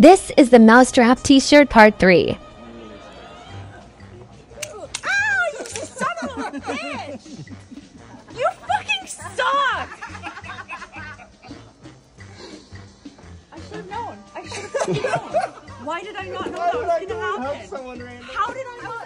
This is the Mousetrap t-shirt part 3. Ow, you son of a bitch! You fucking suck! I should have known. I should have known. Why did I not know that was gonna happen? How did I not